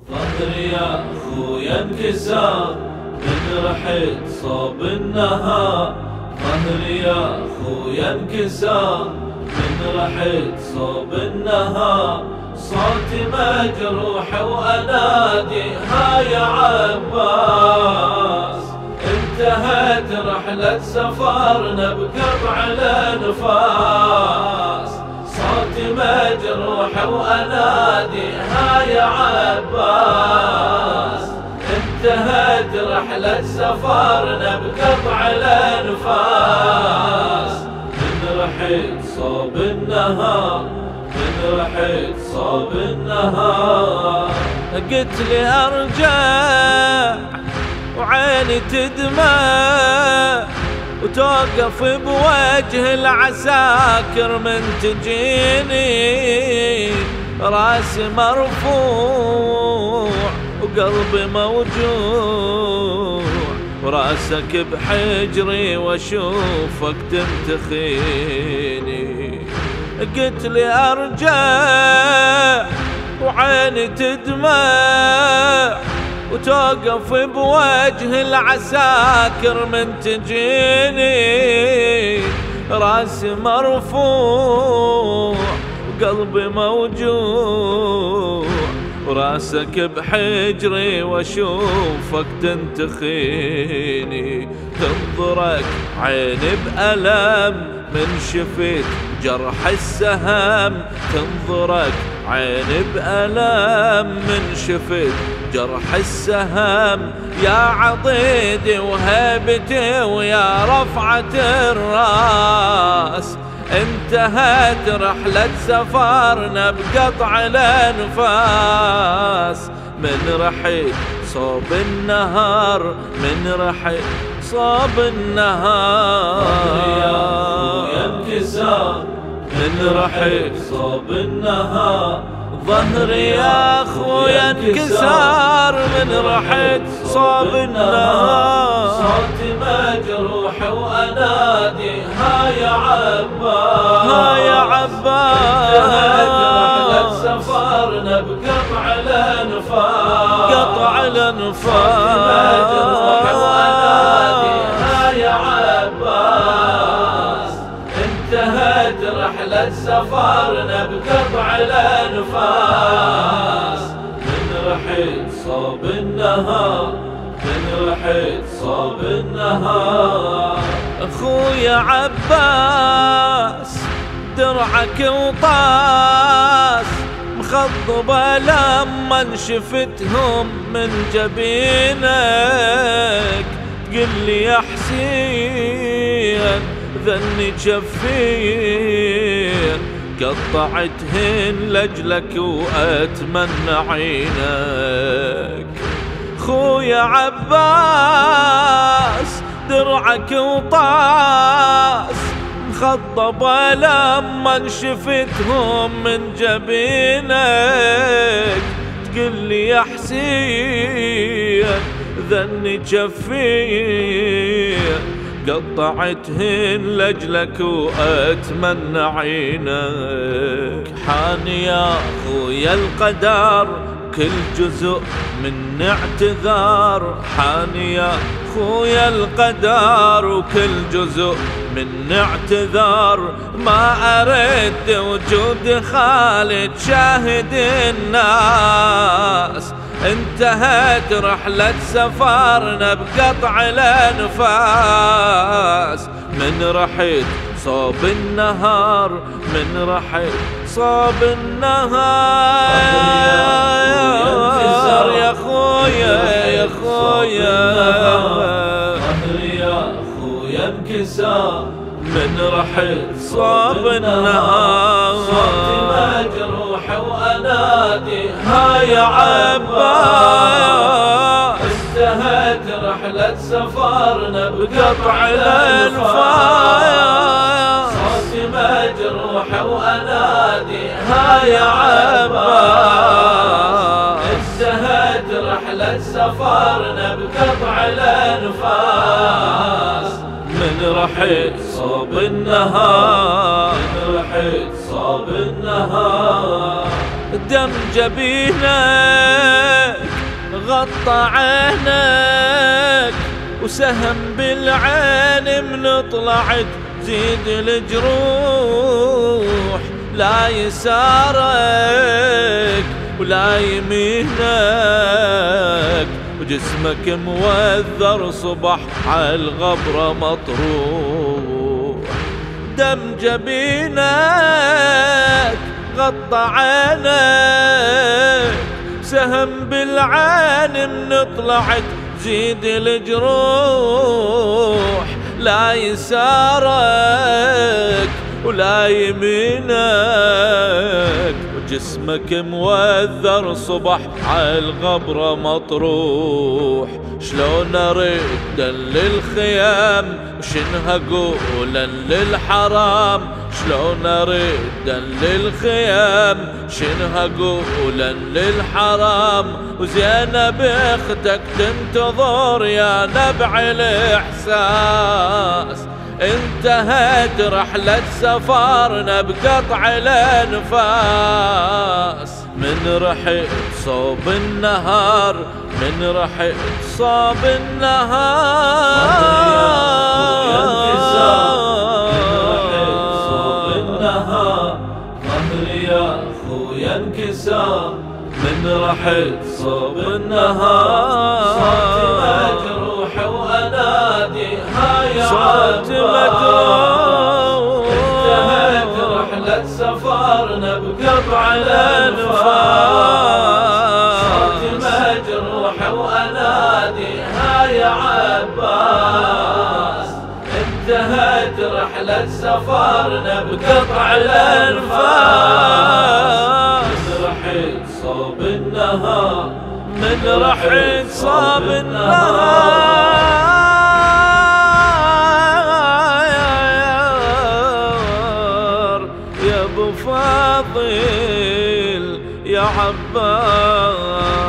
ظهري يا خويا انكسر من رحت صوب النهار. ظهري يا خويا انكسر من رحت صوب النهار. صوتي مجروح وأنادي ها يا عباس انتهت رحلة سفرنا بقطع الانفاس صوتي مجروح وأنادي ها يا عباس انتهت رحلة سفرنا بقطع الانفاس من رحت صوب النهار من رحت صوب النهار. قلت لي أرجع وعيني تدمع وتوقف بوجه العساكر من تجيني. راسي مرفوع وقلبي موجوع. وراسك بحجري واشوفك تنتخيني قلت لي أرجع وعيني تدمع وتوقف بوجه العساكر من تجيني. راسي مرفوع وقلبي موجوع وراسك بحجري وأشوفك تنتخيني. تنظرك عيني بألم من شفت جرح السهم. تنظرك عيني بألم من شفت جرح السهم. يا عضيدي وهيبتي ويا رفعة الراس انتهت رحلة سفرنا بقطع الانفاس من رحيل صوب النهار من رحيل صوب النهار. ينكسر من رحيل صوب النهار. ظهري يا أخويا انكسار. من رحت صوب النهار. صوتي مجروح وأنادي. يا عباس ها يا عباس سفرنا بقطع الانفاس قطع الانفاس ها يا عباس انتهت رحلة سفرنا بقطع الأنفاس من رحت صوب النهار من رحت صوب النهار. أخويا عباس درعك وطاس. مخضبة لما شفتهم من جبينك. تقول لي يا حسين ذني جفين. قطعتهن لجلك وأتمنى عينك. خويا عباس درعك وطاس مخضبة لما شفتهم من جبينك. تقول لي يا حسين ذني جفين قطعتهن لجلك وأتمنى عينك. حان يا خويا القدر كل جزء من اعتذار. حان يا خويا القدر وكل جزء من اعتذار. ما أرد وجود خالد شاهد الناس. انتهت رحلة سفرنا بقطع الأنفاس. من رحت صوب النهار من رحت صوب النهار. خويا يا خويا ظهري يا خويا انكسار من رحت صوب النهار صوتي مجروح وأنادي ها يا عباس انتهت رحلة سفرنا بقطع الانفاس صوتي مجروح وأنادي ها يا عباس سفرنا بقطع الانفاس من رحت صوب النهار. من رحت صوب النهار. دم جبينه غطى عينك وسهم بالعين من طلعت زيد الجروح. لا يسارك ولا يمينك. وجسمك موذر صبح على الغبرة مطروح. دم جبينك غطى عينك. سهم بالعين من طلعت زيد الجروح. لا يسارك ولا يمينك. وجسمك موذر صبح على الغبرة مطروح. شلون ارد للخيام؟ وشنها قولا للحرام. شلون ارد للخيام؟ شنها قولا للحرام. وزينب أختك تنتظر يا نبع الإحساس. انتهت رحلة سفرنا بقطع الانفاس من رحت صوب النهار من رحت صوب النهار. ظهري يا خويا انكسار. من رحت صوب النهار. صوتي مجروح واناديها يا صوتي مجروح. انتهت رحلة سفرنا بقطع الانفاس صوتي مجروح واناديها يا عباس. انتهت رحلة سفرنا بقطع الانفاس من رحت صوب النهار يا أبو فاضل يا عباس.